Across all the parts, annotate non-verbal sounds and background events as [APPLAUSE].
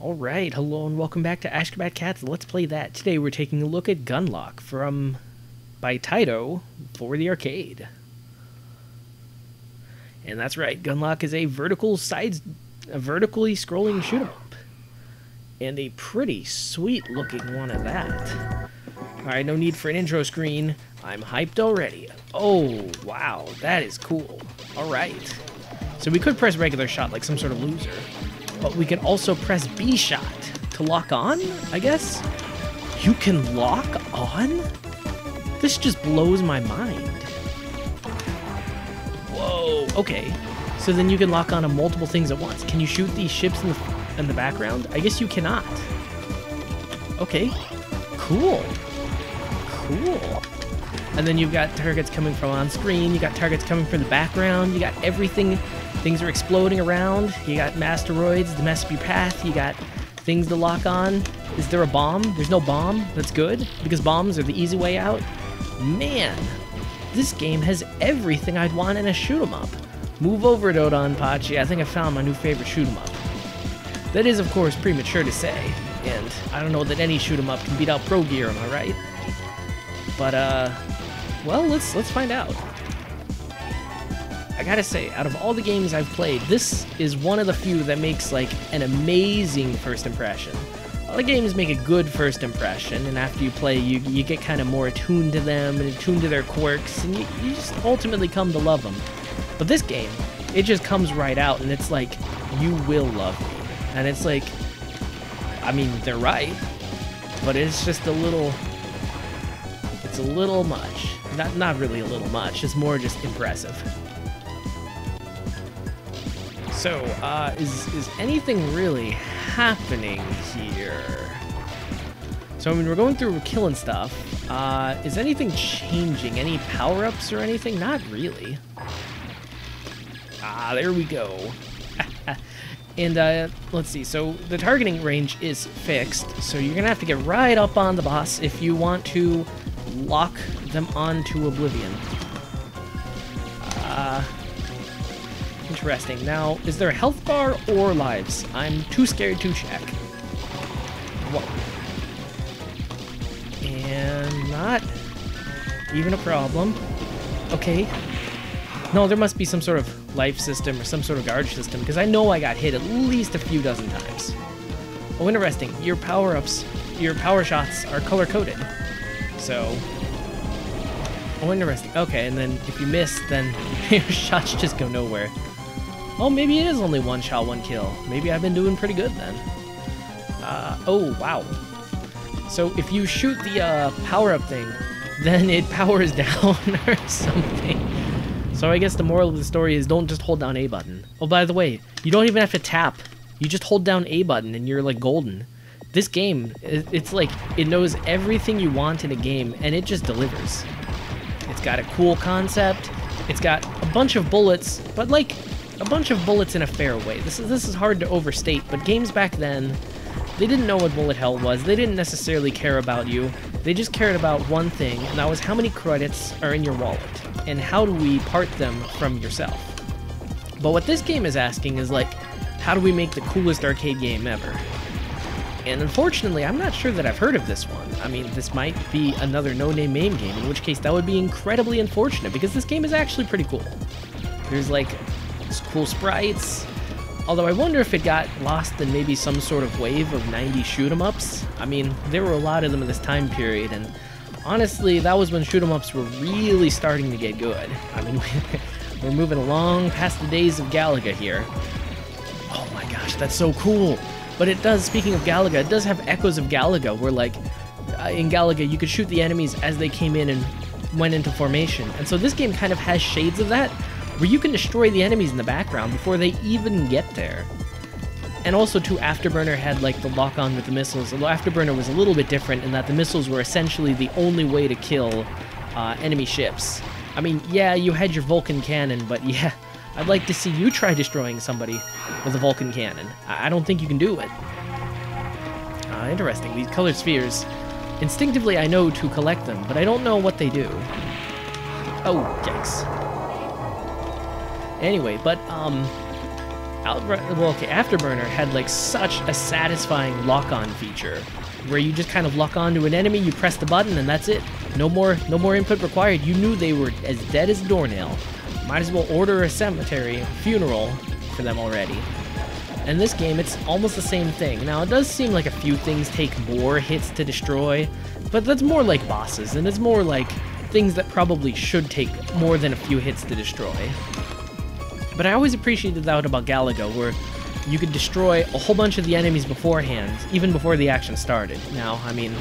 Alright, hello and welcome back to Ashgabat Cats. Let's play that. Today we're taking a look at Gunlock from by Taito for the arcade. And that's right, Gunlock is a vertical sides a vertically scrolling shoot 'em up. And a pretty sweet looking one at that. Alright, no need for an intro screen. I'm hyped already. Oh, wow, that is cool. Alright. So we could press regular shot like some sort of loser but we can also press B shot to lock on, I guess? You can lock on? This just blows my mind. Whoa, okay. So then you can lock on to multiple things at once. Can you shoot these ships in the, in the background? I guess you cannot. Okay, cool. Cool. And then you've got targets coming from on screen, you got targets coming from the background, you got everything Things are exploding around. You got masteroids to mess up your path. You got things to lock on. Is there a bomb? There's no bomb. That's good, because bombs are the easy way out. Man, this game has everything I'd want in a shoot 'em up. Move over, Dodonpachi. I think I found my new favorite shoot 'em up. That is, of course, premature to say, and I don't know that any shoot 'em up can beat out Progear, am I right? But uh, well, let's let's find out. I gotta say, out of all the games I've played, this is one of the few that makes like an amazing first impression. A lot of games make a good first impression, and after you play, you, you get kind of more attuned to them and attuned to their quirks, and you, you just ultimately come to love them. But this game, it just comes right out, and it's like, you will love me. And it's like, I mean, they're right, but it's just a little, it's a little much. Not, not really a little much, it's more just impressive. So, uh, is, is anything really happening here? So, I mean, we're going through, killing stuff. Uh, is anything changing? Any power-ups or anything? Not really. Ah, there we go. [LAUGHS] and, uh, let's see. So, the targeting range is fixed. So, you're gonna have to get right up on the boss if you want to lock them onto Oblivion. Uh, Interesting. Now, is there a health bar or lives? I'm too scared to check. Whoa. And not even a problem. Okay. No, there must be some sort of life system or some sort of guard system, because I know I got hit at least a few dozen times. Oh, interesting. Your power-ups, your power shots are color-coded. So... Oh, interesting. Okay, and then if you miss, then [LAUGHS] your shots just go nowhere. Oh, maybe it is only one shot, one kill. Maybe I've been doing pretty good then. Uh, oh, wow. So if you shoot the uh, power-up thing, [LAUGHS] then it powers down [LAUGHS] or something. So I guess the moral of the story is don't just hold down A button. Oh, by the way, you don't even have to tap. You just hold down A button and you're like golden. This game, it's like, it knows everything you want in a game and it just delivers. It's got a cool concept. It's got a bunch of bullets, but like, a bunch of bullets in a fair way. This is this is hard to overstate, but games back then, they didn't know what bullet hell was. They didn't necessarily care about you. They just cared about one thing, and that was how many credits are in your wallet, and how do we part them from yourself. But what this game is asking is like, how do we make the coolest arcade game ever? And unfortunately, I'm not sure that I've heard of this one. I mean, this might be another no-name game, in which case that would be incredibly unfortunate, because this game is actually pretty cool. There's like cool sprites. Although I wonder if it got lost in maybe some sort of wave of 90 shoot 'em ups. I mean, there were a lot of them in this time period, and honestly, that was when shoot 'em ups were really starting to get good. I mean, [LAUGHS] we're moving along past the days of Galaga here. Oh my gosh, that's so cool! But it does, speaking of Galaga, it does have echoes of Galaga, where like, uh, in Galaga, you could shoot the enemies as they came in and went into formation. And so this game kind of has shades of that, where you can destroy the enemies in the background before they even get there. And also, too, Afterburner had like the lock on with the missiles, although Afterburner was a little bit different in that the missiles were essentially the only way to kill uh, enemy ships. I mean, yeah, you had your Vulcan cannon, but [LAUGHS] yeah, I'd like to see you try destroying somebody with a Vulcan cannon. I, don't think you can do it. Uh, interesting, these colored spheres. Instinctively, I know to collect them, but I don't know what they do. Oh, yikes. Anyway, but um, Outrun, well, okay, Afterburner had like such a satisfying lock-on feature, where you just kind of lock onto an enemy, you press the button, and that's it. No more, no more input required. You knew they were as dead as a doornail. Might as well order a cemetery, funeral, for them already. And this game, it's almost the same thing. Now, it does seem like a few things take more hits to destroy, but that's more like bosses, and it's more like things that probably should take more than a few hits to destroy. But I always appreciated that about Galaga, where you could destroy a whole bunch of the enemies beforehand, even before the action started. Now, I mean,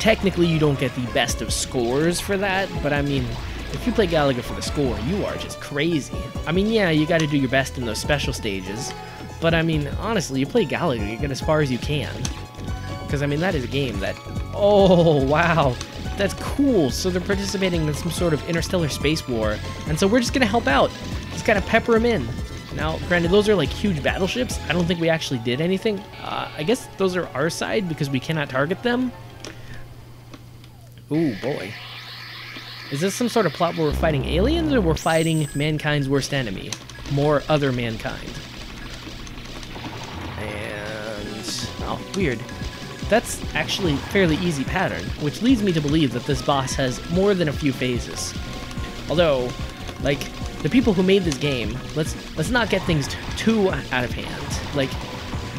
technically you don't get the best of scores for that, but I mean, if you play Galaga for the score, you are just crazy. I mean, yeah, you gotta do your best in those special stages, but I mean, honestly, you play Galaga, you get as far as you can. Because, I mean, that is a game that... Oh, wow. That's cool. So they're participating in some sort of interstellar space war, and so we're just gonna help out. Just kind of pepper them in. Now, granted, those are like huge battleships. I don't think we actually did anything. Uh, I guess those are our side because we cannot target them. Ooh, boy. Is this some sort of plot where we're fighting aliens or we're fighting mankind's worst enemy? More other mankind. And... Oh, weird. That's actually fairly easy pattern, which leads me to believe that this boss has more than a few phases. Although, like, the people who made this game, let's let's not get things too out of hand. Like,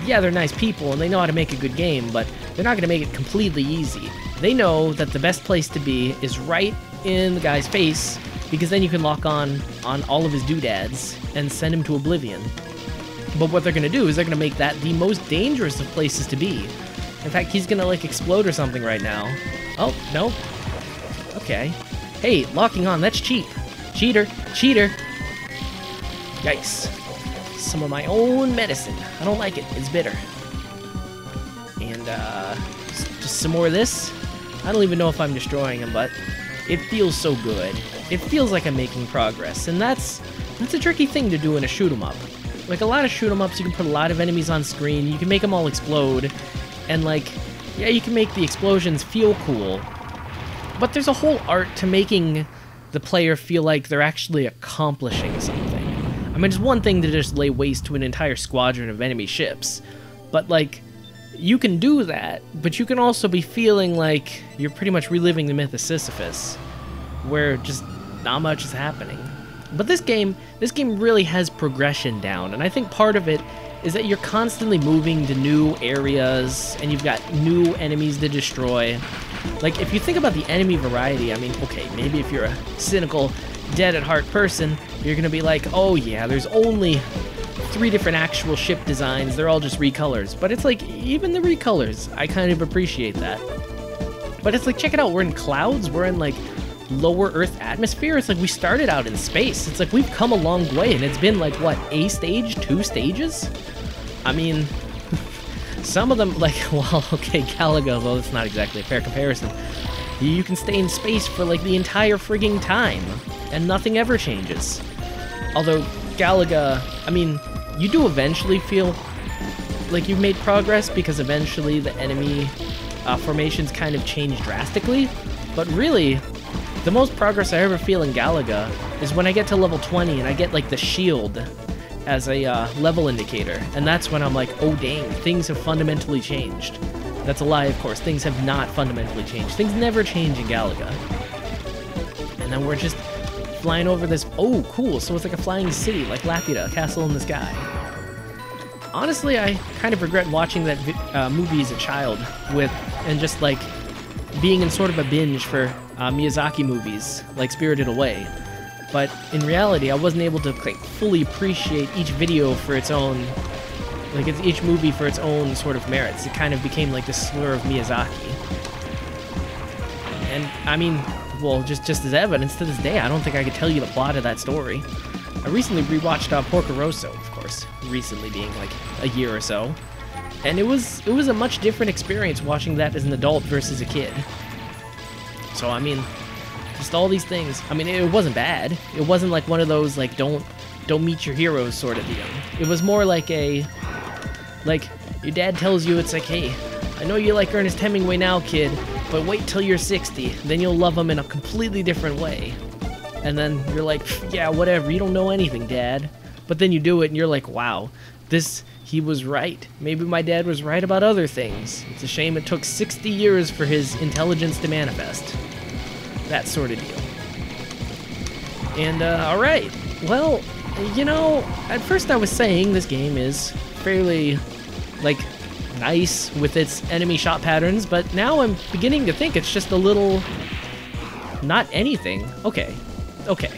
yeah, they're nice people and they know how to make a good game, but they're not going to make it completely easy. They know that the best place to be is right in the guy's face, because then you can lock on on all of his doodads and send him to oblivion. But what they're going to do is they're going to make that the most dangerous of places to be. In fact, he's going to like explode or something right now. Oh, no. Okay. Hey, locking on, that's cheap. Cheater! Cheater! Yikes. Some of my own medicine. I don't like it. It's bitter. And, uh, just some more of this. I don't even know if I'm destroying him, but it feels so good. It feels like I'm making progress, and that's that's a tricky thing to do in a shoot 'em up. Like a lot of shoot 'em ups, you can put a lot of enemies on screen, you can make them all explode, and like, yeah, you can make the explosions feel cool. But there's a whole art to making the player feel like they're actually accomplishing something. I mean, it's one thing to just lay waste to an entire squadron of enemy ships, but like, you can do that, but you can also be feeling like you're pretty much reliving the myth of Sisyphus, where just not much is happening. But this game, this game really has progression down, and I think part of it is that you're constantly moving to new areas and you've got new enemies to destroy. Like, if you think about the enemy variety, I mean, okay, maybe if you're a cynical, dead at heart person, you're gonna be like, oh yeah, there's only three different actual ship designs, they're all just recolors. But it's like, even the recolors, I kind of appreciate that. But it's like, check it out, we're in clouds, we're in like lower Earth atmosphere. It's like we started out in space. It's like we've come a long way, and it's been like, what, a stage, two stages? I mean, some of them, like, [LAUGHS] well, okay, Galaga, though it's not exactly a fair comparison. You can stay in space for like the entire frigging time, and nothing ever changes. Although, Galaga, I mean, you do eventually feel like you've made progress because eventually the enemy uh, formations kind of change drastically. But really, the most progress I ever feel in Galaga is when I get to level 20 and I get like the shield as a uh, level indicator. And that's when I'm like, oh dang, things have fundamentally changed. That's a lie, of course. Things have not fundamentally changed. Things never change in Galaga. And then we're just flying over this. Oh, cool. So it's like a flying city, like Laputa, a castle in the sky. Honestly, I kind of regret watching that uh, movie as a child with, and just like being in sort of a binge for uh, Miyazaki movies, like Spirited Away. But in reality, I wasn't able to like fully appreciate each video for its own, like it's each movie for its own sort of merits. It kind of became like the slur of Miyazaki. And I mean, well, just just as evidence to this day, I don't think I could tell you the plot of that story. I recently rewatched uh, Porco Rosso, of course, recently being like a year or so, and it was it was a much different experience watching that as an adult versus a kid. So I mean, all these things. I mean, it wasn't bad. It wasn't like one of those like don't don't meet your heroes sort of deal. It was more like a like your dad tells you it's like, hey, I know you like Ernest Hemingway now, kid, but wait till you're 60, then you'll love him in a completely different way. And then you're like, yeah, whatever, you don't know anything, dad. But then you do it and you're like, wow, This, he was right. Maybe my dad was right about other things. It's a shame it took 60 years for his intelligence to manifest. That sort of deal. And, uh, alright. Well, you know, at first I was saying this game is fairly, like, nice with its enemy shot patterns, but now I'm beginning to think it's just a little... not anything. Okay. Okay.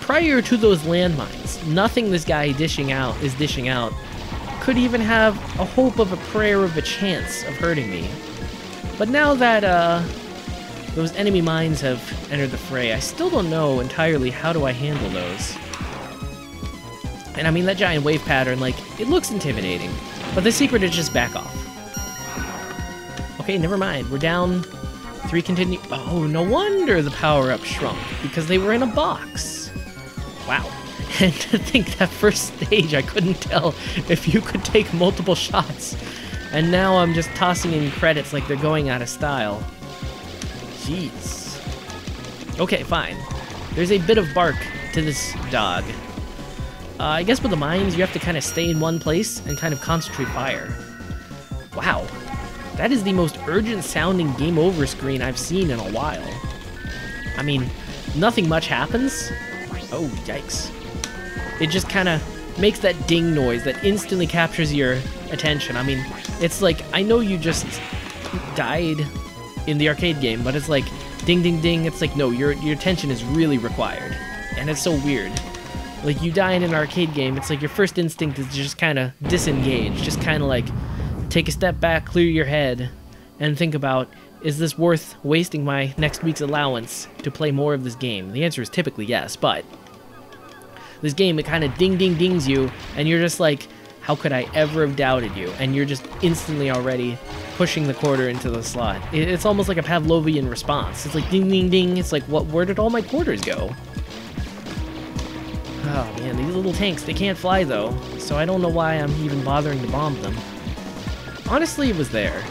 Prior to those landmines, nothing this guy dishing out is dishing out could even have a hope of a prayer of a chance of hurting me. But now that, uh, those enemy mines have entered the fray, I still don't know entirely how do I handle those. And I mean, that giant wave pattern, like, it looks intimidating. But the secret is just back off. Okay, never mind. We're down three continue. Oh, no wonder the power-up shrunk, because they were in a box. Wow. [LAUGHS] And to think that first stage, I couldn't tell if you could take multiple shots. And now I'm just tossing in credits like they're going out of style. Jeez. Okay, fine. There's a bit of bark to this dog. Uh, I guess with the mines, you have to kind of stay in one place and kind of concentrate fire. Wow. That is the most urgent sounding game over screen I've seen in a while. I mean, nothing much happens. Oh, yikes. It just kind of makes that ding noise that instantly captures your attention. I mean, it's like, I know you just died in the arcade game, but it's like, ding ding ding, it's like, no, your, your attention is really required. And it's so weird. Like you die in an arcade game, it's like your first instinct is to just kind of disengage, just kind of like take a step back, clear your head, and think about is this worth wasting my next week's allowance to play more of this game? The answer is typically yes, but this game it kind of ding ding dings you, and you're just like, how could I ever have doubted you? And you're just instantly already pushing the quarter into the slot. It's almost like a Pavlovian response. It's like ding ding ding. It's like what? Where did all my quarters go? Oh man, these little tanks, they can't fly though, so I don't know why I'm even bothering to bomb them. Honestly, it was there.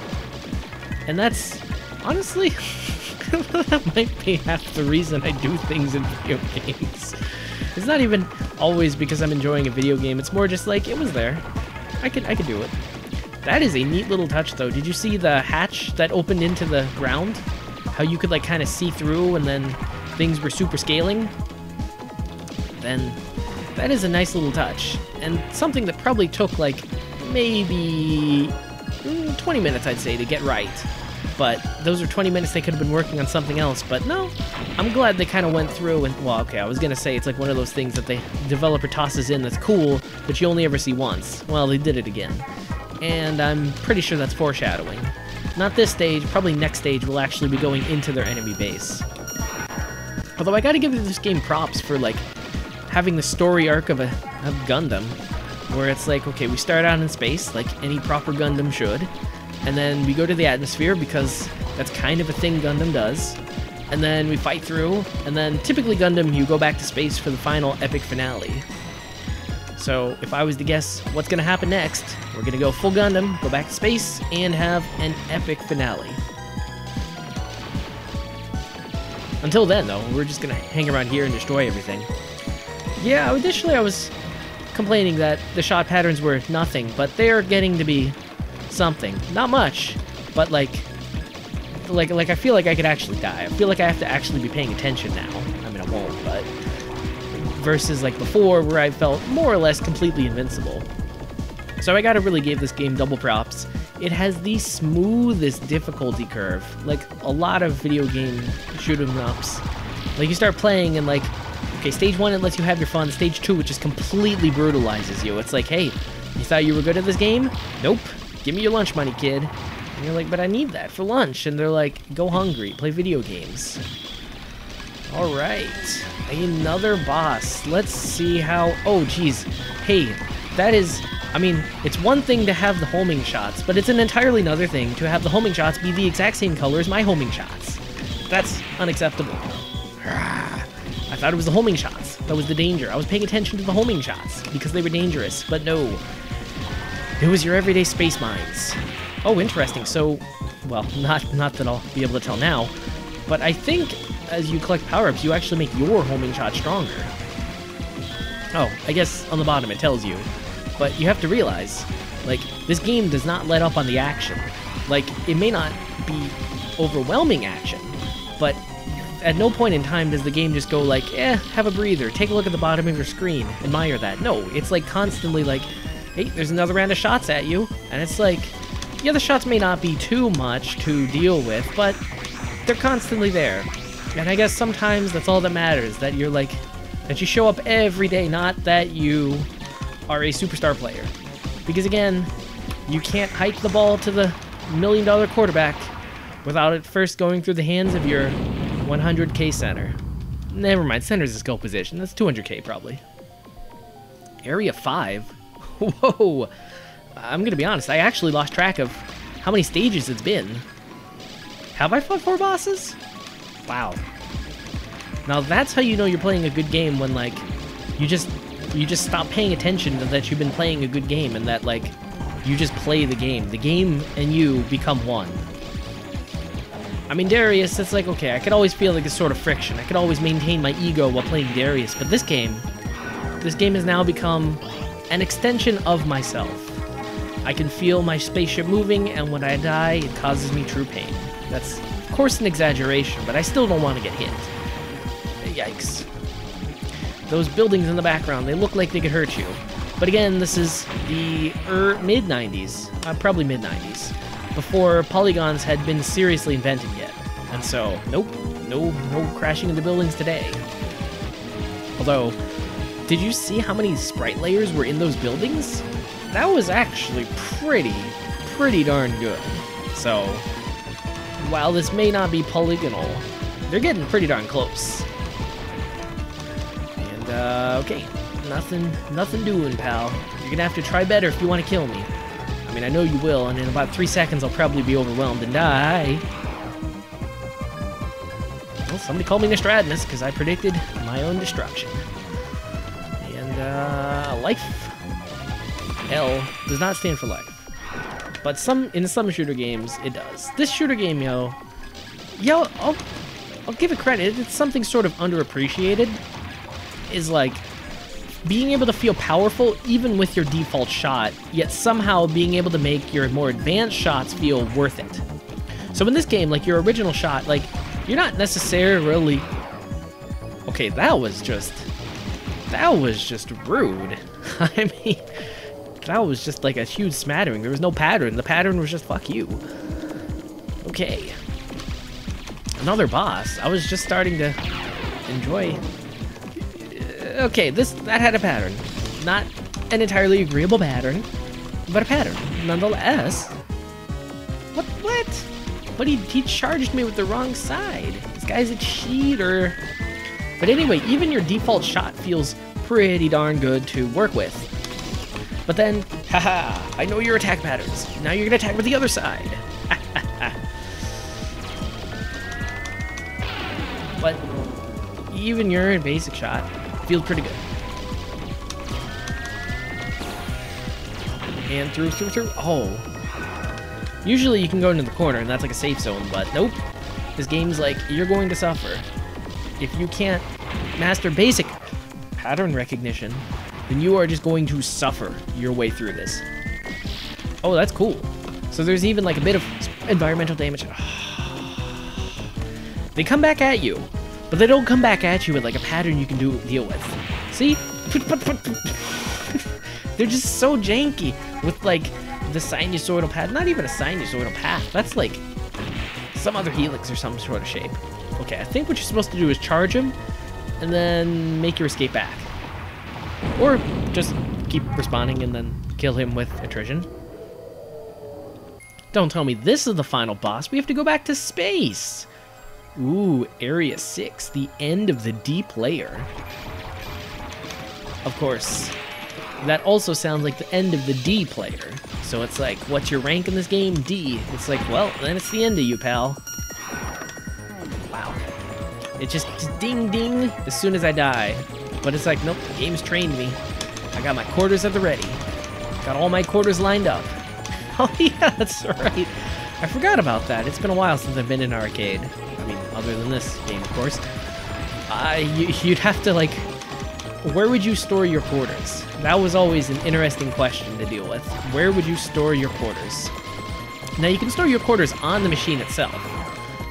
And that's, honestly, [LAUGHS] that might be half the reason I do things in video games. It's not even always because I'm enjoying a video game, it's more just like, it was there. I could, I could do it. That is a neat little touch though. Did you see the hatch that opened into the ground? How you could like kind of see through and then things were super scaling? Then that is a nice little touch, and something that probably took like maybe mm, 20 minutes, I'd say, to get right. But those are 20 minutes they could have been working on something else. But no, I'm glad they kind of went through and, well, okay, I was gonna say it's like one of those things that the developer tosses in that's cool, but you only ever see once. Well, they did it again. And I'm pretty sure that's foreshadowing. Not this stage, probably next stage will actually be going into their enemy base. Although I gotta give this game props for like having the story arc of a of Gundam, where it's like, okay, we start out in space like any proper Gundam should, and then we go to the atmosphere because that's kind of a thing Gundam does, and then we fight through, and then typically Gundam you go back to space for the final epic finale. So if I was to guess what's gonna happen next, we're gonna go full Gundam, go back to space, and have an epic finale. Until then, though, we're just gonna hang around here and destroy everything. Yeah, initially I was complaining that the shot patterns were nothing, but they're getting to be something. Not much, but like, like, like I feel like I could actually die. I feel like I have to actually be paying attention now. I mean, I won't, but versus like before where I felt more or less completely invincible. So I gotta really give this game double props. It has the smoothest difficulty curve, like a lot of video game shoot 'em ups. Like you start playing and like Okay, stage one, it lets you have your fun. Stage two, it just completely brutalizes you. It's like, hey, you thought you were good at this game? Nope. Give me your lunch money, kid. And you're like, but I need that for lunch. And they're like, go hungry, play video games. Alright, another boss. Let's see how... Oh, geez. Hey, that is... I mean, it's one thing to have the homing shots, but it's an entirely another thing to have the homing shots be the exact same color as my homing shots. That's unacceptable. [SIGHS] I thought it was the homing shots. That was the danger. I was paying attention to the homing shots because they were dangerous, but no. It was your everyday space mines. Oh, interesting. So, well, not not that I'll be able to tell now, but I think as you collect power-ups, you actually make your homing shot stronger. Oh, I guess on the bottom it tells you. But you have to realize, like, this game does not let up on the action. Like, it may not be overwhelming action, but at no point in time does the game just go like, eh, have a breather, take a look at the bottom of your screen, admire that. No, it's like constantly like, hey, there's another round of shots at you, and it's like, yeah, the shots may not be too much to deal with, but they're constantly there. And I guess sometimes that's all that matters, that you're like, that you show up every day, not that you are a superstar player. Because again, you can't hike the ball to the million dollar quarterback without it first going through the hands of your 100k center. Never mind, center's a skill position. That's 200k probably. Area 5? [LAUGHS] Whoa! I'm gonna be honest, I actually lost track of how many stages it's been. Have I fought four bosses? Wow. Now that's how you know you're playing a good game when like you just you just stop paying attention that you've been playing a good game and that like you just play the game. The game and you become one. I mean, Darius, it's like, okay, I could always feel like a sort of friction. I could always maintain my ego while playing Darius, but this game, this game has now become an extension of myself. I can feel my spaceship moving, and when I die, it causes me true pain. That's, of course, an exaggeration, but I still don't want to get hit. Yikes. Those buildings in the background, they look like they could hurt you. But again, this is the er, mid-90s, uh, probably mid-90s before polygons had been seriously invented yet. And so, nope, no, no crashing into buildings today. Although, did you see how many sprite layers were in those buildings? That was actually pretty, pretty darn good. So, while this may not be polygonal, they're getting pretty darn close. And, uh, okay, nothing, nothing doing, pal. You're gonna have to try better if you want to kill me I mean, I know you will, and in about three seconds I'll probably be overwhelmed and die. Well, somebody called me Nostradamus because I predicted my own destruction. And, uh, life. L does not stand for life. But some in some shooter games, it does. This shooter game, yo, yo, I'll, I'll give it credit. It's something sort of underappreciated. Is like being able to feel powerful even with your default shot, yet somehow being able to make your more advanced shots feel worth it. So in this game, like your original shot, like you're not necessarily Okay, that was just that was just rude. [LAUGHS] I mean, that was just like a huge smattering. There was no pattern. The pattern was just fuck you. Okay. Another boss. I was just starting to enjoy uh, okay, this that had a pattern. Not an entirely agreeable pattern, but a pattern nonetheless. What? What? But he, he charged me with the wrong side. This guy's a cheater. But anyway, even your default shot feels pretty darn good to work with. But then, haha, I know your attack patterns. Now you're gonna attack with the other side. [LAUGHS] but even your basic shot Feels pretty good. And through, through, through. Oh. Usually you can go into the corner and that's like a safe zone, but nope. This game's like, you're going to suffer. If you can't master basic pattern recognition, then you are just going to suffer your way through this. Oh, that's cool. So there's even like a bit of environmental damage. [SIGHS] they come back at you, but they don't come back at you with like a pattern you can do deal with. See? [LAUGHS] They're just so janky with like the sinusoidal path. Not even a sinusoidal path. That's like some other helix or some sort of shape. Okay, I think what you're supposed to do is charge him and then make your escape back. Or just keep responding and then kill him with attrition. Don't tell me this is the final boss. We have to go back to space. Ooh, Area 6, the end of the deep layer. Of course, that also sounds like the end of the D player. So it's like, what's your rank in this game? D. It's like, well, then it's the end of you, pal. It just, ding ding as soon as I die. But it's like, nope, the game's trained me. I got my quarters at the ready. Got all my quarters lined up. [LAUGHS] Oh yeah, that's right. I forgot about that. It's been a while since I've been in an arcade. I mean, other than this game, of course. Uh, you, you'd have to, like, where would you store your quarters? That was always an interesting question to deal with. Where would you store your quarters? Now you can store your quarters on the machine itself,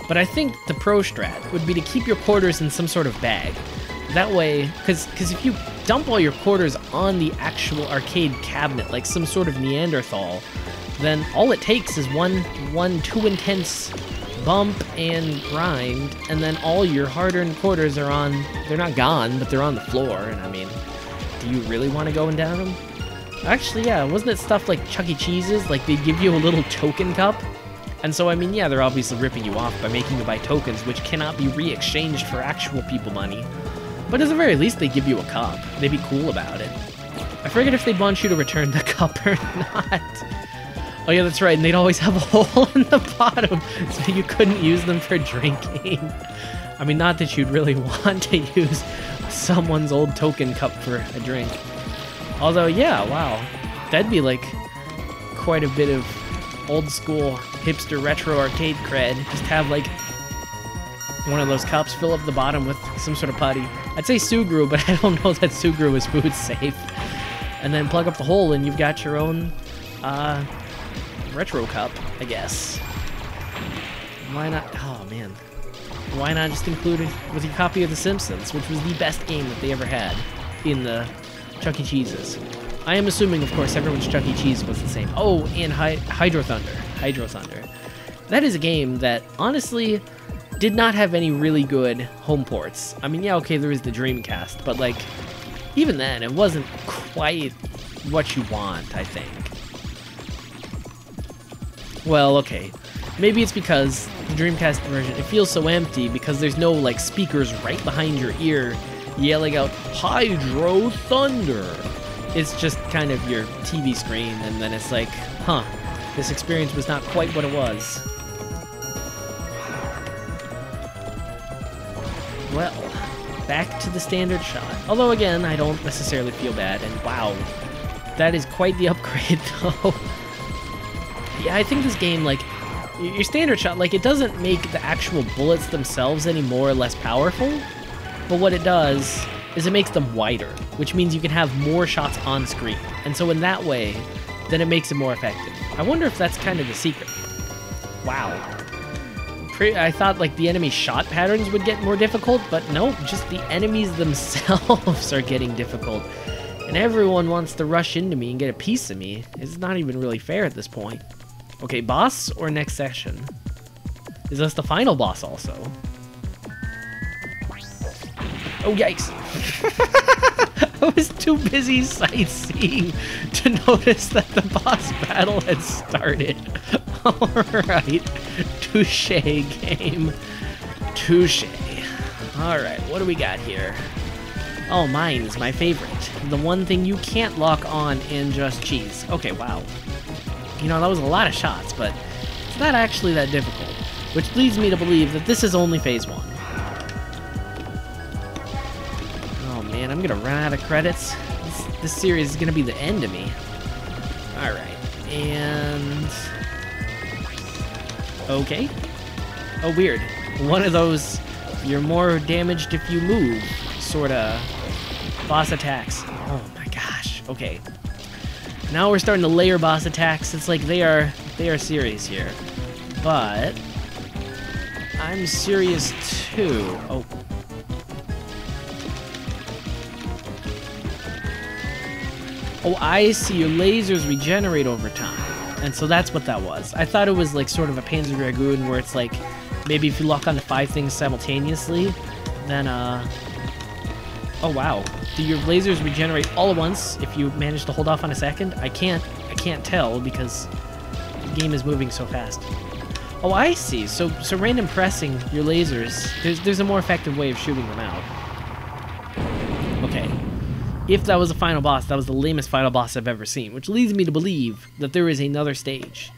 but I think the pro strat would be to keep your quarters in some sort of bag. That way, because if you dump all your quarters on the actual arcade cabinet like some sort of Neanderthal, then all it takes is one one too intense bump and grind, and then all your hard-earned quarters are on. They're not gone, but they're on the floor. And I mean, do you really want to go and down them? Actually, yeah, wasn't it stuff like Chuck E. Cheese's? Like they give you a little token cup. And so, I mean, yeah, they're obviously ripping you off by making you buy tokens, which cannot be re-exchanged for actual people money. But at the very least, they give you a cup. They'd be cool about it. I forget if they'd want you to return the [LAUGHS] cup or not. Oh yeah, that's right, and they'd always have a [LAUGHS] hole in the bottom, so you couldn't use them for drinking. I mean, not that you'd really [LAUGHS] want to use someone's old token cup for a drink. Although, yeah, wow. That'd be like quite a bit of old school hipster retro arcade cred. Just have like one of those cups, fill up the bottom with some sort of putty. I'd say Sugru, but [LAUGHS] I don't know that Sugru is food safe. And then plug up the hole and you've got your own uh, retro cup, I guess. Why not? Oh man. Why not just include it with your copy of The Simpsons, which was the best game that they ever had in the Chuck E. Cheese's? I am assuming, of course, everyone's Chuck E. Cheese was the same. Oh, and Hy- Hydro Thunder. Hydro Thunder. That is a game that, honestly, did not have any really good home ports. I mean, yeah, okay, there was the Dreamcast, but, like, even then, it wasn't quite what you want, I think. Well, okay. Maybe it's because the Dreamcast version, it feels so empty because there's no, like, speakers right behind your ear yelling out, Hydro Thunder! It's just kind of your TV screen, and then it's like, huh, this experience was not quite what it was. Well, back to the standard shot. Although, again, I don't necessarily feel bad, and wow, that is quite the [LAUGHS] upgrade, though. yeah, I think this game, like, your standard shot, like, it doesn't make the actual bullets themselves any more or less powerful, but what it does is it makes them wider, which means you can have more shots on screen. And so in that way, then it makes it more effective. I wonder if that's kind of the secret. Wow. I thought like the enemy shot patterns would get more difficult, but no, just the enemies [LAUGHS] themselves are getting difficult. And everyone wants to rush into me and get a piece of me. It's not even really fair at this point. Okay, boss or next session? Is this the final boss also? Oh, yikes. [LAUGHS] [LAUGHS] I was too busy sightseeing to notice that the boss battle had started. [LAUGHS] Alright. Touche, game. Touche. Alright, what do we got here? Oh, mine's my favorite. The one thing you can't lock on in Just Cheese. Okay, wow. You know, that was a lot of shots, but it's not actually that difficult. Which leads me to believe that this is only phase one. Man, I'm gonna run out of credits. This, this series is gonna be the end of me. Alright, and... Okay. Oh, weird. One of those, you're more damaged if you move, sorta boss attacks. Oh my gosh, okay. Now we're starting to layer boss attacks. It's like they are, they are serious here. But, I'm serious too. Oh, Oh, I see. Your lasers regenerate over time. And so that's what that was. I thought it was like sort of a Panzer Dragoon where it's like maybe if you lock onto five things simultaneously, then uh Oh wow. Do your lasers regenerate all at once if you manage to hold off on a second? I can't I can't tell because the game is moving so fast. Oh, I see. So so random pressing your lasers, there's there's a more effective way of shooting them out. If that was the final boss, that was the lamest final boss I've ever seen, which leads me to believe that there is another stage.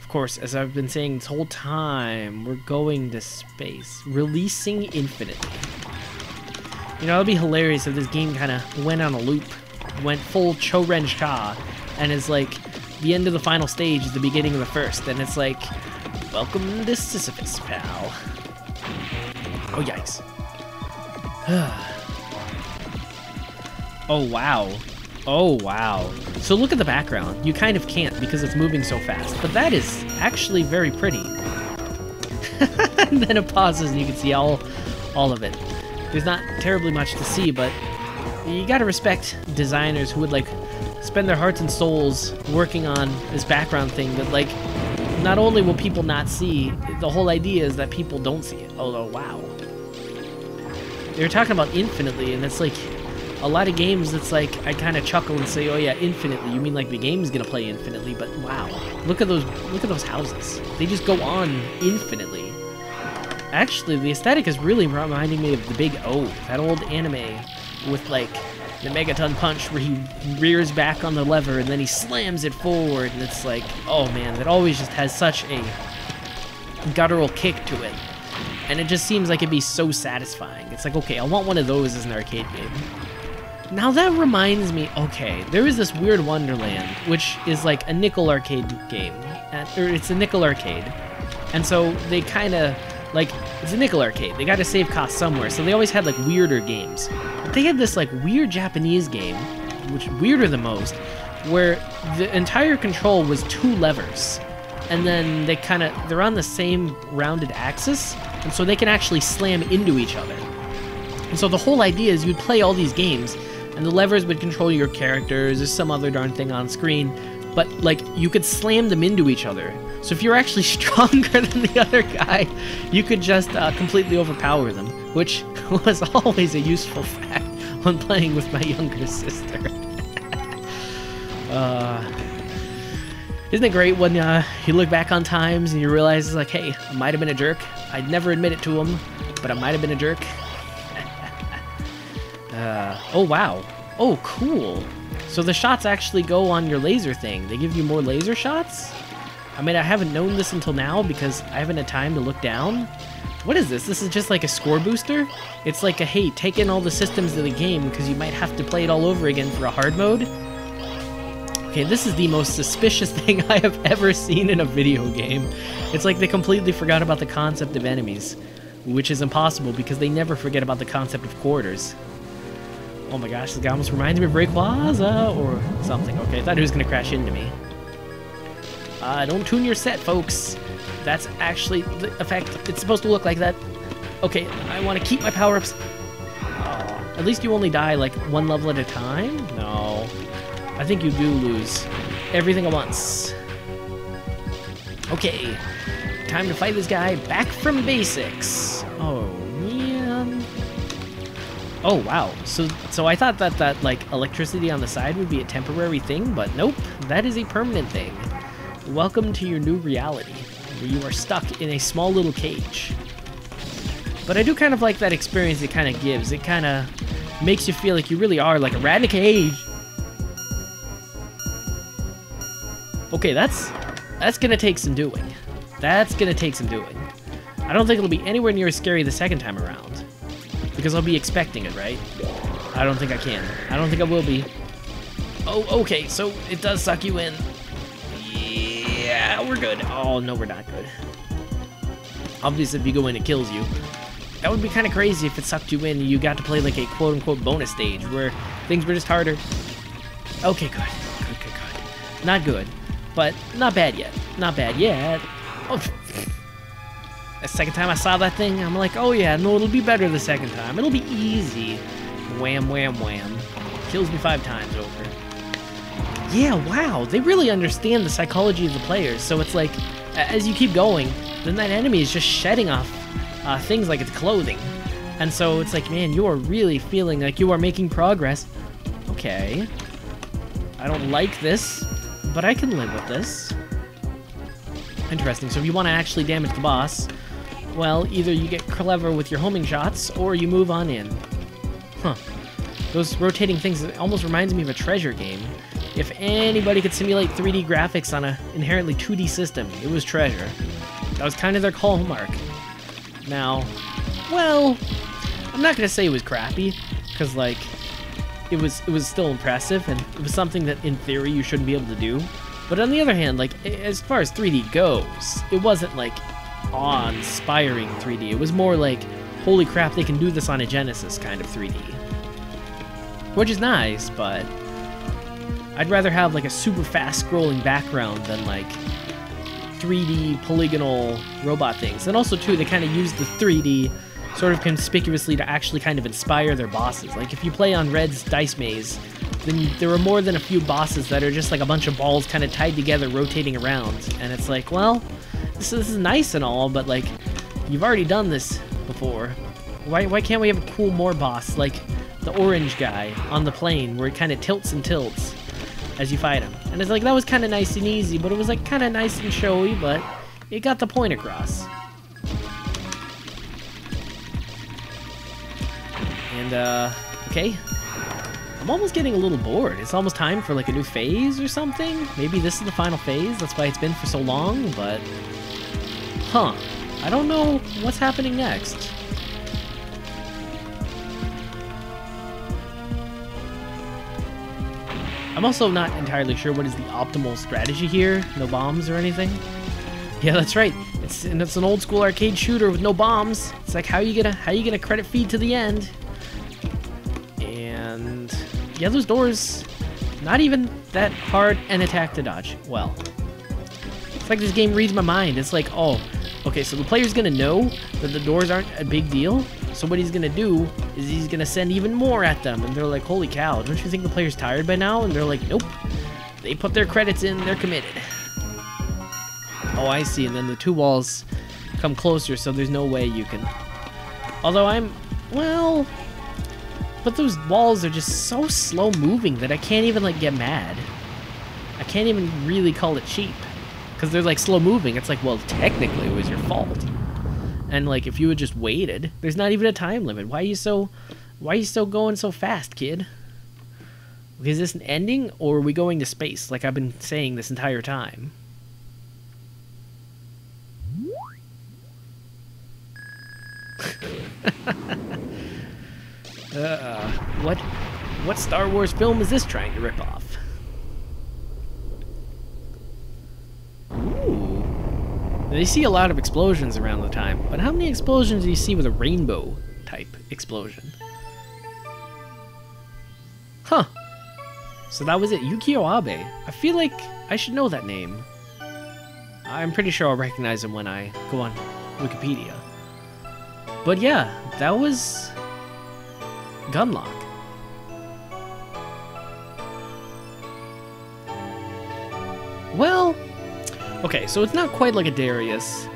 Of course, as I've been saying this whole time, we're going to space, releasing infinitely. You know, it'd be hilarious if this game kind of went on a loop, went full Cho-Ren Sha, and is like, the end of the final stage is the beginning of the first, and it's like, welcome to Sisyphus, pal. Oh, yikes. [SIGHS] [SIGHS] [SIGHS] Oh, wow. Oh, wow. So look at the background. You kind of can't because it's moving so fast, but that is actually very pretty. [LAUGHS] and then it pauses and you can see all, all of it. There's not terribly much to see, but you gotta respect designers who would, like, spend their hearts and souls working on this background thing that, like, not only will people not see, the whole idea is that people don't see it. Although, wow. They were talking about infinitely, and it's like, a lot of games, it's like, I kind of chuckle and say, oh yeah, infinitely. You mean like the game's gonna play infinitely, but wow. Look at those, look at those houses. They just go on infinitely. Actually, the aesthetic is really reminding me of the Big O, that old anime with like the Megaton Punch where he rears back on the lever and then he slams it forward and it's like, oh man, that always just has such a guttural kick to it. And it just seems like it'd be so satisfying. It's like, okay, I want one of those as an arcade game. Now that reminds me, okay, there is this weird Wonderland, which is like a nickel arcade game. Or it's a nickel arcade. And so they kind of, like, it's a nickel arcade. They got to save costs somewhere, so they always had like weirder games. But they had this like weird Japanese game, which weirder than most, where the entire control was two levers. And then they kind of, they're on the same rounded axis, and so they can actually slam into each other. And so the whole idea is you'd play all these games, and the levers would control your characters or some other darn thing on screen, but like you could slam them into each other. So if you're actually [LAUGHS] stronger than the other guy, you could just uh, completely overpower them, which [LAUGHS] was always a useful fact when playing with my younger sister. [LAUGHS] uh, isn't it great when uh, you look back on times and you realize, like, hey, I might have been a jerk. I'd never admit it to him, but I might have been a jerk. Uh, oh, wow. Oh, cool. So the shots actually go on your laser thing. They give you more laser shots? I mean, I haven't known this until now because I haven't had time to look down. What is this? This is just like a score booster? It's like a, hey, take in all the systems of the game because you might have to play it all over again for a hard mode. Okay, this is the most suspicious [LAUGHS] thing I have ever seen in a video game. It's like they completely forgot about the concept of enemies, which is impossible because they never forget about the concept of quarters. Oh my gosh, this guy almost reminds me of Rayquaza or something. Okay, I thought he was to crash into me. Uh, don't tune your set, folks. That's actually the effect. It's supposed to look like that. Okay, I want to keep my power-ups. Oh, at least you only die like one level at a time? No. I think you do lose everything at once. Okay, time to fight this guy back from basics. Oh. Oh, wow. So so I thought that that, like, electricity on the side would be a temporary thing, but nope. That is a permanent thing. Welcome to your new reality, where you are stuck in a small little cage. But I do kind of like that experience it kind of gives. It kind of makes you feel like you really are like a rat in a cage. Okay, that's that's gonna take some doing. That's gonna take some doing. I don't think it'll be anywhere near as scary the second time around. Because I'll be expecting it, right? I don't think I can. I don't think I will be. Oh, okay, so it does suck you in. Yeah, we're good. Oh, no, we're not good. Obviously, if you go in, it kills you. That would be kind of crazy if it sucked you in you got to play like a quote-unquote bonus stage where things were just harder. Okay, good. Good, good, good. Not good, but not bad yet. Not bad yet. Oh, the second time I saw that thing, I'm like, oh yeah, no, it'll be better the second time. It'll be easy. Wham, wham, wham. Kills me five times over. Yeah, wow, they really understand the psychology of the players. So it's like, as you keep going, then that enemy is just shedding off uh, things like its clothing. And so it's like, man, you are really feeling like you are making progress. Okay. I don't like this, but I can live with this. Interesting. So if you want to actually damage the boss, well, either you get clever with your homing shots, or you move on in. Huh. Those rotating things, almost reminds me of a treasure game. If anybody could simulate 3D graphics on an inherently 2D system, it was Treasure. That was kind of their hallmark. Now, well, I'm not gonna say it was crappy, because like, it was it was still impressive, and it was something that in theory you shouldn't be able to do. But on the other hand, like as far as 3D goes, it wasn't like awe-inspiring 3D. It was more like, holy crap, they can do this on a Genesis kind of 3D. which is nice, but I'd rather have like a super fast scrolling background than like 3D polygonal robot things. And also too, they kind of use the 3D sort of conspicuously to actually kind of inspire their bosses. Like if you play on Red's Dice Maze, then there are more than a few bosses that are just like a bunch of balls kind of tied together rotating around. And it's like, well, this, is nice and all, but like, you've already done this before. Why, why can't we have a cool more boss like the orange guy on the plane where it kind of tilts and tilts as you fight him? And it's like, that was kind of nice and easy, but it was like kind of nice and showy, but it got the point across. And, uh, okay. I'm almost getting a little bored. It's almost time for like a new phase or something. Maybe this is the final phase. That's why it's been for so long, but... Huh. I don't know what's happening next. I'm also not entirely sure what is the optimal strategy here. No bombs or anything. Yeah, that's right. It's and it's an old school arcade shooter with no bombs. It's like how are you gonna how are you gonna credit feed to the end? Yeah, those doors not even that hard an attack to dodge. Well, it's like this game reads my mind. It's like, oh, okay, so the player's gonna know that the doors aren't a big deal. So what he's gonna do is he's gonna send even more at them, and they're like, holy cow, don't you think the player's tired by now? And they're like, nope. They put their credits in, they're committed. Oh, I see, and then the two walls come closer, so there's no way you can... Although I'm... well... But those walls are just so slow moving that I can't even, like, get mad. I can't even really call it cheap. Because they're, like, slow moving. It's like, well, technically it was your fault. And like if you had just waited, there's not even a time limit. Why are you so why are you still going so fast, kid? Is this an ending or are we going to space like I've been saying this entire time? [LAUGHS] uh, what what Star Wars film is this trying to rip off? They see a lot of explosions around the time, but how many explosions do you see with a rainbow type explosion? Huh. So that was it, Yukio Abe. I feel like I should know that name. I'm pretty sure I'll recognize him when I go on Wikipedia. But yeah, that was Gunlock. Well, Okay, so it's not quite like a Darius,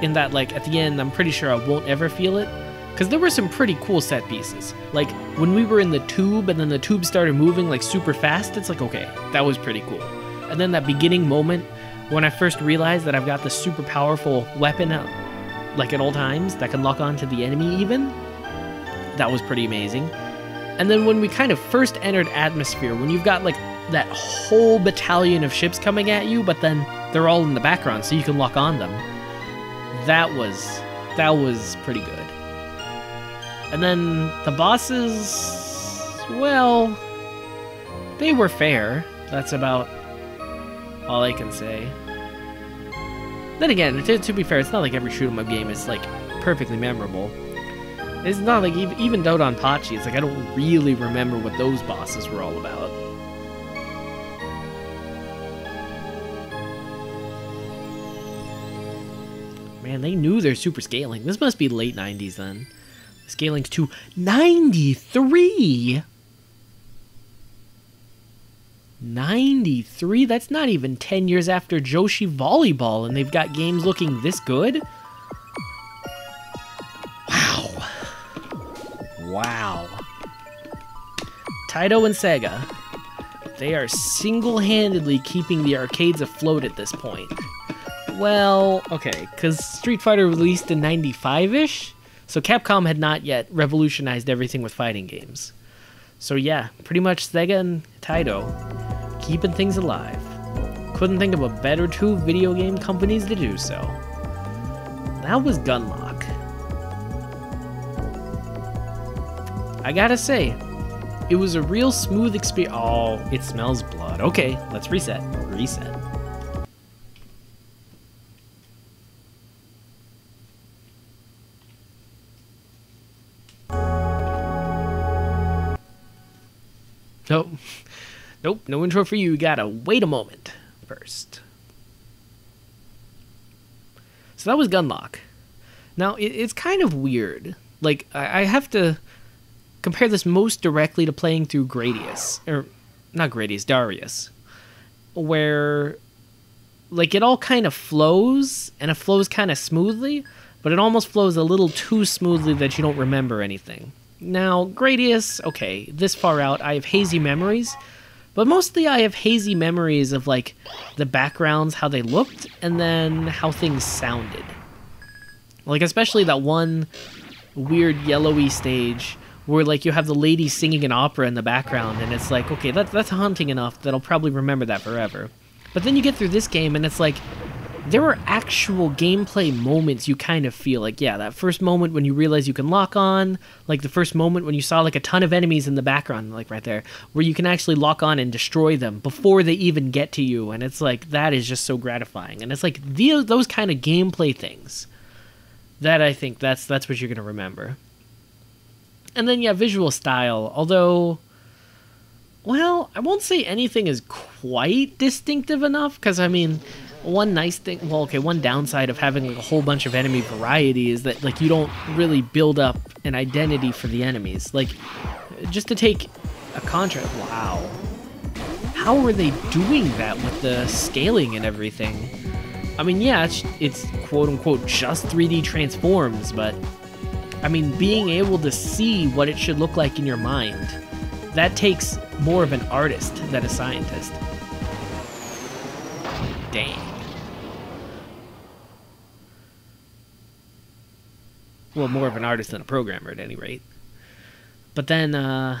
in that, like, at the end, I'm pretty sure I won't ever feel it. Because there were some pretty cool set pieces. Like, when we were in the tube and then the tube started moving, like, super fast, it's like, okay, that was pretty cool. And then that beginning moment when I first realized that I've got this super powerful weapon, uh, like, at all times, that can lock onto the enemy even, that was pretty amazing. And then when we kind of first entered Atmosphere, when you've got, like, that whole battalion of ships coming at you, but then they're all in the background, so you can lock on them. That was that was pretty good. And then the bosses, well, they were fair. That's about all I can say. Then again, to, to be fair, it's not like every shoot 'em up game is like perfectly memorable. It's not like even, even Dodonpachi, it's like I don't really remember what those bosses were all about. Man, they knew they're super scaling. This must be late 90s then. Scaling's to 93! 93? That's not even 10 years after Joshi Volleyball, and they've got games looking this good? Taito and Sega. They are single-handedly keeping the arcades afloat at this point. Well, okay, because Street Fighter released in 95-ish, so Capcom had not yet revolutionized everything with fighting games. So yeah, pretty much Sega and Taito keeping things alive. Couldn't think of a better two video game companies to do so. That was Gunlock. I gotta say, it was a real smooth experience. Oh, it smells blood. Okay, let's reset. Reset. Nope. [LAUGHS] Nope, no intro for you. You gotta wait a moment first. So that was Gunlock. Now, it, it's kind of weird. Like, I, I have to compare this most directly to playing through Gradius. Or, not Gradius, Darius. Where, like, it all kind of flows, and it flows kind of smoothly, but it almost flows a little too smoothly that you don't remember anything. Now, Gradius, okay, this far out, I have hazy memories, but mostly I have hazy memories of like the backgrounds, how they looked, and then how things sounded. Like especially that one weird yellowy stage where like you have the lady singing an opera in the background, and it's like, okay, that, that's haunting enough that I'll probably remember that forever. But then you get through this game, and it's like there are actual gameplay moments you kind of feel like yeah that first moment when you realize you can lock on like the first moment when you saw like a ton of enemies in the background like right there where you can actually lock on and destroy them before they even get to you and it's like that is just so gratifying and it's like the, those kind of gameplay things that i think that's that's what you're going to remember and then yeah visual style. Although well i won't say anything is quite distinctive enough because i mean one nice thing well okay one downside of having like a whole bunch of enemy variety is that like you don't really build up an identity for the enemies. Like just to take a contrast wow. How are they doing that with the scaling and everything? I mean yeah it's, it's quote unquote just 3d transforms but i mean being able to see what it should look like in your mind that takes more of an artist than a scientist dang well, more of an artist than a programmer at any rate. But then, uh,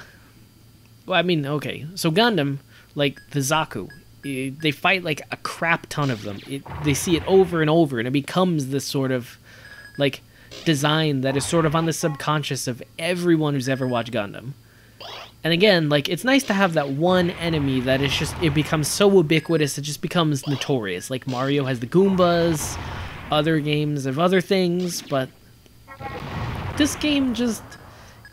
well, I mean, okay, so Gundam, like the Zaku, they fight like a crap ton of them. It, they see it over and over, and it becomes this sort of like design that is sort of on the subconscious of everyone who's ever watched Gundam. And again, like it's nice to have that one enemy that is just it becomes so ubiquitous it just becomes notorious. Like Mario has the Goombas, other games have other things, but this game just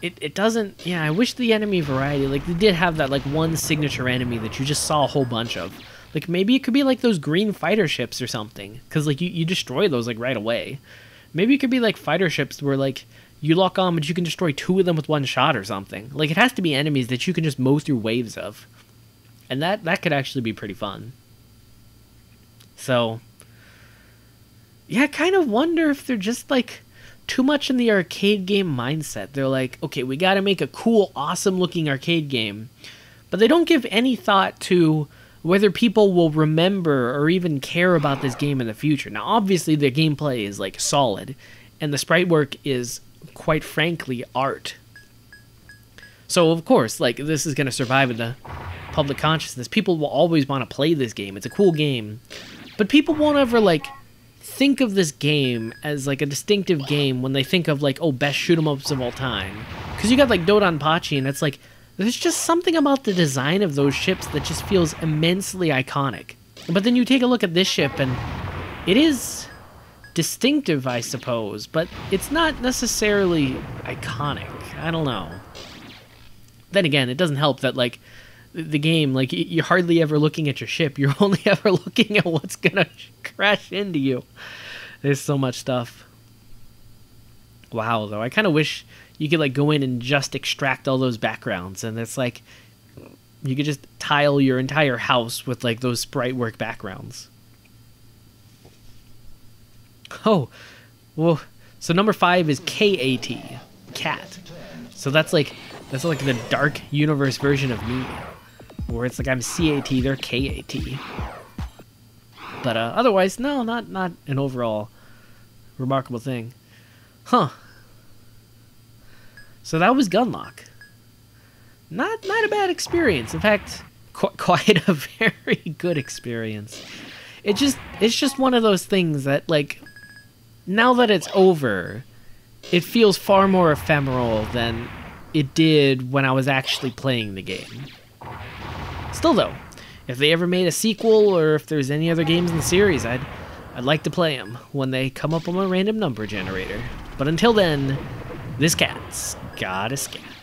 it, it doesn't yeah i wish the enemy variety like they did have that like one signature enemy that you just saw a whole bunch of like maybe it could be like those green fighter ships or something because like you, you destroy those like right away maybe it could be like fighter ships where like you lock on but you can destroy two of them with one shot or something like it has to be enemies that you can just mow through waves of and that that could actually be pretty fun so yeah i kind of wonder if they're just like too much in the arcade game mindset. They're like, okay, we got to make a cool, awesome looking arcade game. But they don't give any thought to whether people will remember or even care about this game in the future. Now, obviously, the gameplay is like solid, and the sprite work is quite frankly art. So, of course, like this is going to survive in the public consciousness. People will always want to play this game. It's a cool game. But people won't ever like think of this game as like a distinctive game when they think of like oh best shoot 'em ups of all time because you got like Dodonpachi and it's like there's just something about the design of those ships that just feels immensely iconic. But then you take a look at this ship and it is distinctive i suppose but it's not necessarily iconic. I don't know. Then again it doesn't help that like the game like you're hardly ever looking at your ship. [LAUGHS] You're only ever looking at what's gonna crash into you. There's so much stuff. Wow though i kind of wish you could like go in and just extract all those backgrounds and it's like you could just tile your entire house with like those sprite work backgrounds oh well so number five is kat cat so that's like that's like the dark universe version of me where it's like I'm CAT, they're KAT. But uh, otherwise, no, not not an overall remarkable thing. Huh. So that was Gunlock. Not not a bad experience. In fact, qu- [LAUGHS] quite a very good experience. It just it's just one of those things that like now that it's over, it feels far more ephemeral than it did when I was actually playing the game. Still though, if they ever made a sequel or if there's any other games in the series, I'd I'd like to play them when they come up on a random number generator. But until then, this cat's got a scat.